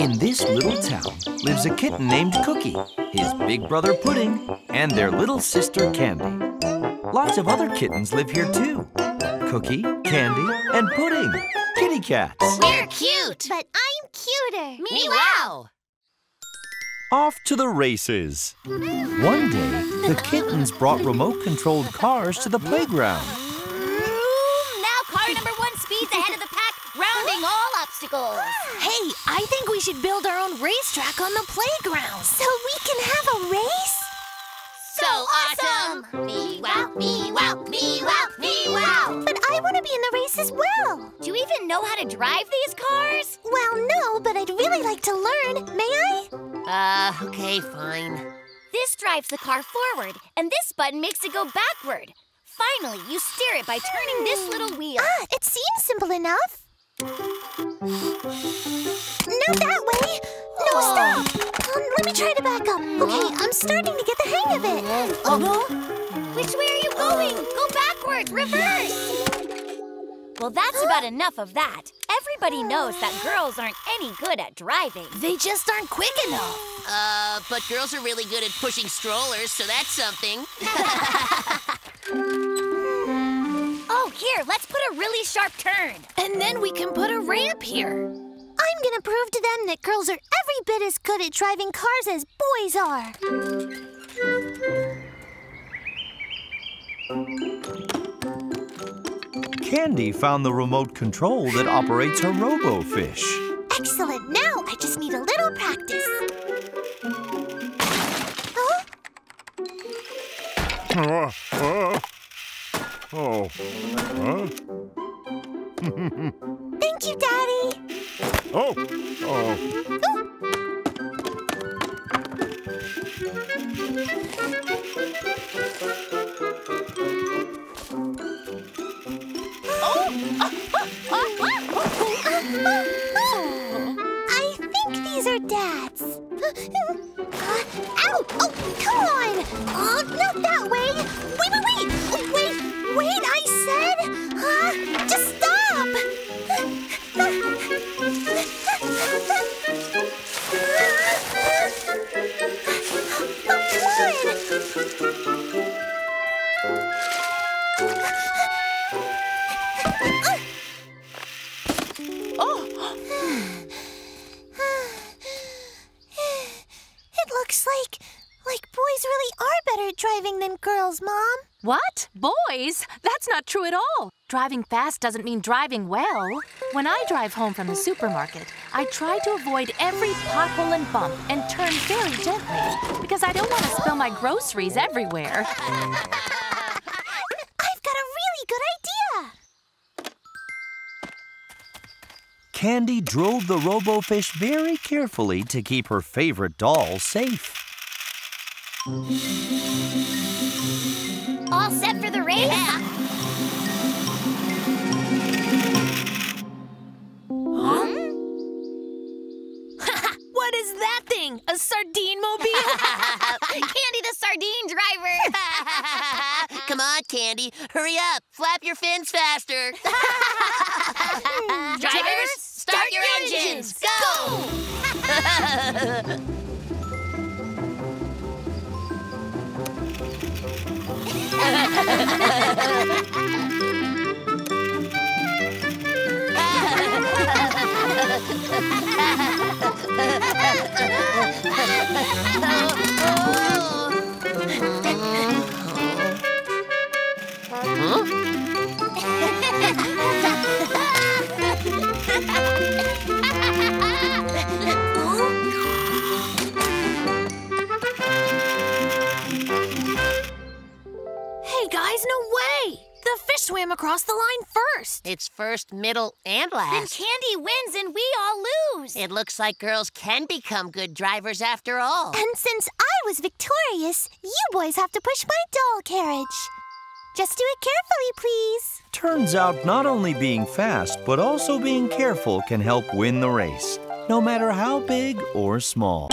In this little town lives a kitten named Cookie, his big brother Pudding, and their little sister Candy. Lots of other kittens live here too. Cookie, Candy, and Pudding. Kitty cats. We're cute. But I'm cuter. Me wow. Off to the races. One day, the kittens brought remote-controlled cars to the playground. Now car number one speeds ahead of all obstacles. Hey, I think we should build our own racetrack on the playground. So we can have a race? So awesome! Me wow, me wow, me wow, me wow. But I want to be in the race as well. Do you even know how to drive these cars? Well, no, but I'd really like to learn. May I? Uh, okay, fine. This drives the car forward, and this button makes it go backward. Finally, you steer it by turning this little wheel. Ah, it seems simple enough. No, that way. No, stop. Um, let me try to back up. Okay, I'm starting to get the hang of it. Uh-huh. Which way are you going? Go backwards, reverse. Well, that's about enough of that. Everybody knows that girls aren't any good at driving. They just aren't quick enough. Uh, but girls are really good at pushing strollers, so that's something. Here, let's put a really sharp turn. And then we can put a ramp here. I'm gonna prove to them that girls are every bit as good at driving cars as boys are. Candy found the remote control that operates her robo-fish. Excellent. Now I just need a little practice. Huh? Oh. Huh? Thank you, Daddy. Oh. Oh. I driving than girls, Mom. What? Boys? That's not true at all. Driving fast doesn't mean driving well. When I drive home from the supermarket, I try to avoid every pothole and bump and turn very gently because I don't want to spill my groceries everywhere. I've got a really good idea. Candy drove the robo-fish very carefully to keep her favorite doll safe. All set for the race? what is that thing? A sardine mobile? Candy the sardine driver. Come on, Candy. Hurry up. Flap your fins faster. Drivers, start your engines. Go! Hey swam across the line first. It's first, middle, and last. Then. Candy wins and we all lose. It looks like girls can become good drivers after all. And since I was victorious, you boys have to push my doll carriage. Just do it carefully, please. Turns out not only being fast, but also being careful can help win the race, no matter how big or small.